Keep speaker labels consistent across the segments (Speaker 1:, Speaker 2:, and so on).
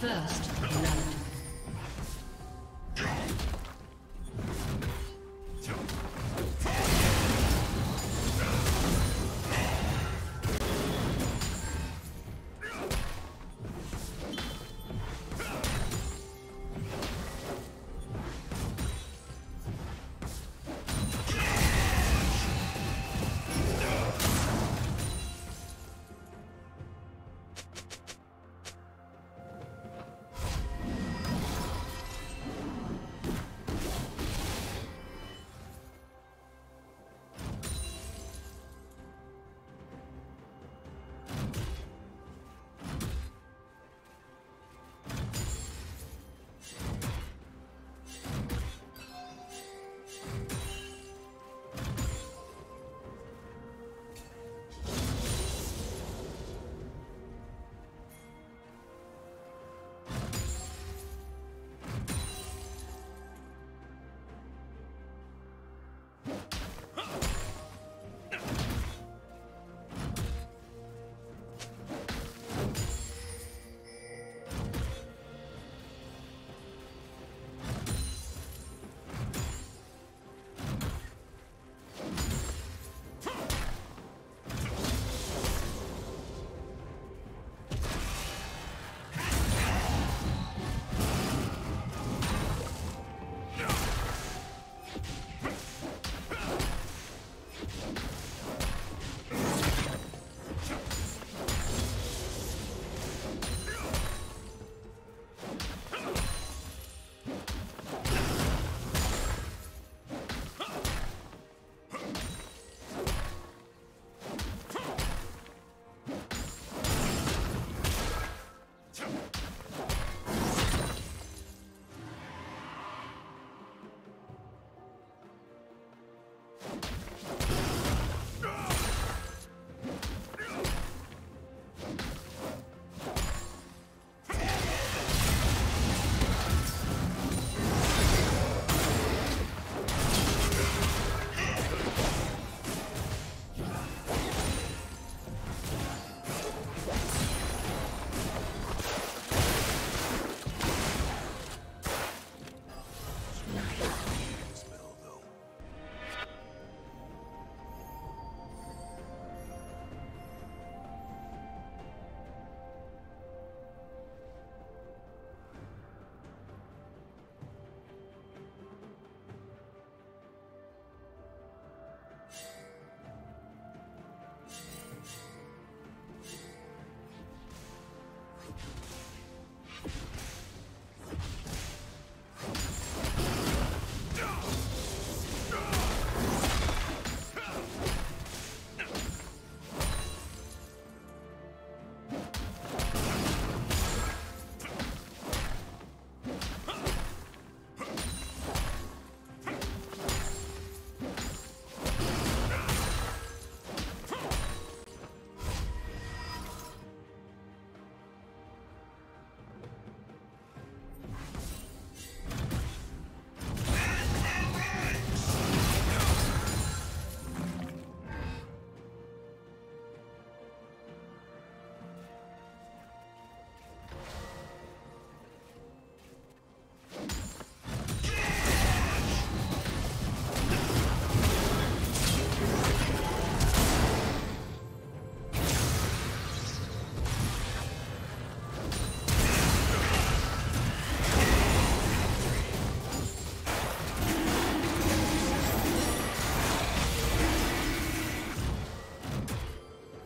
Speaker 1: First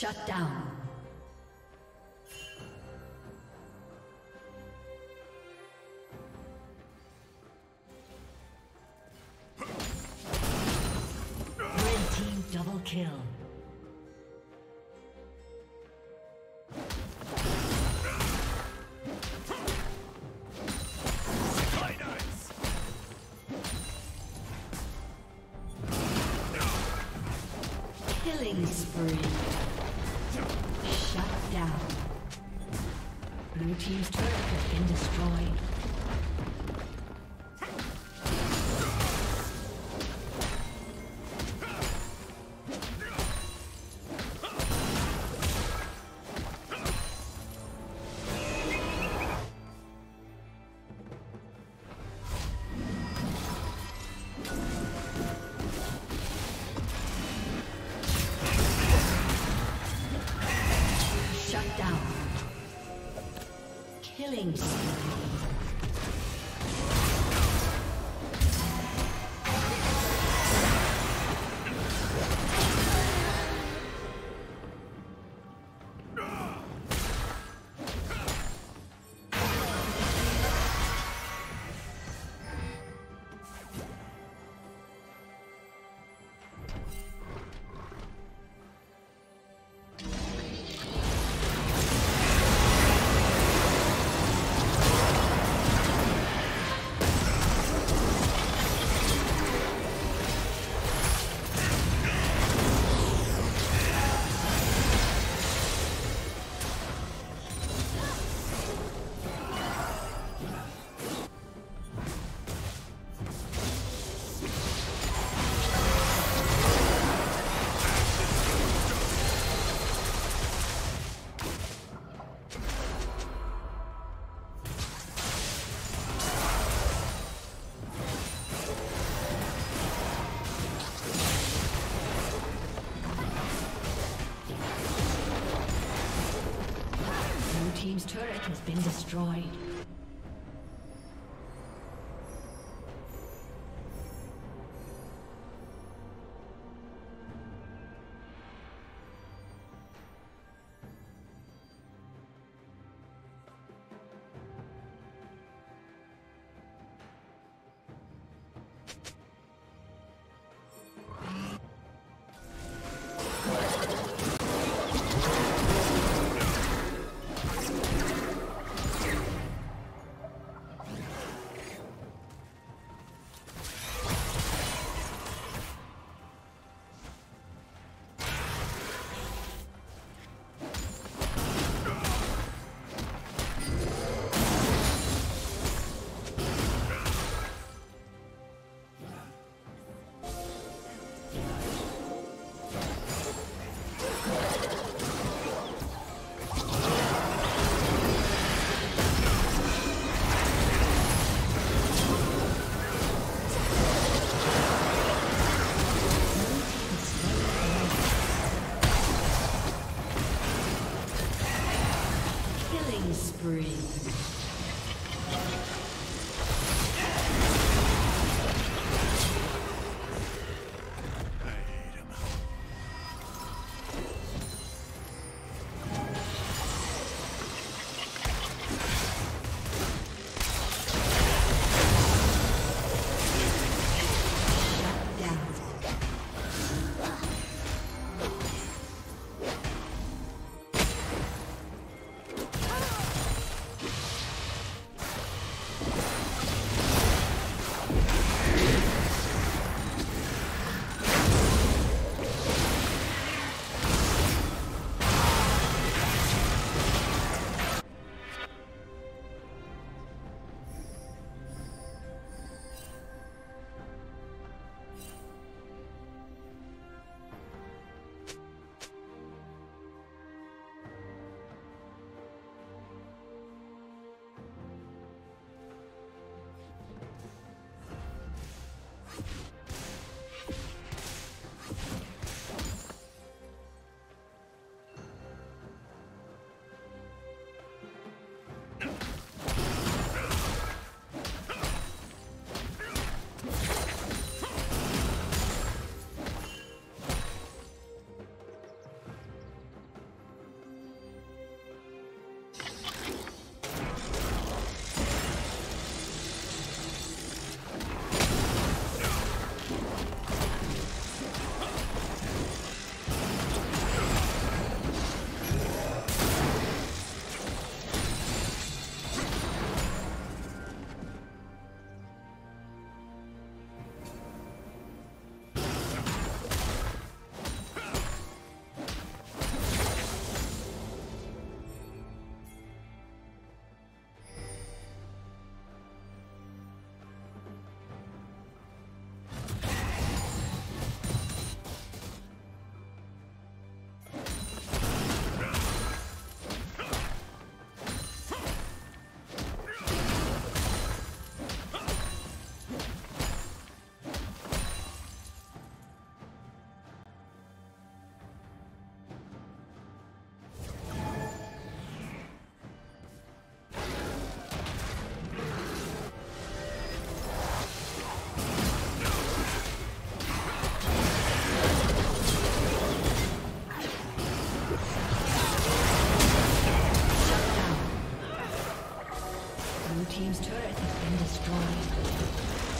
Speaker 1: Shut down. Killing been destroyed. Breathe. The turret has been destroyed.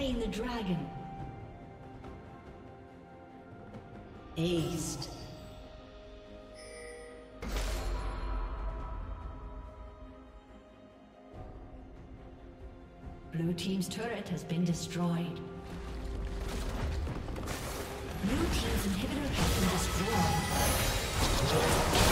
Speaker 1: slain the dragon. Aced. Blue Team's turret has been destroyed. Blue Team's inhibitor has been destroyed.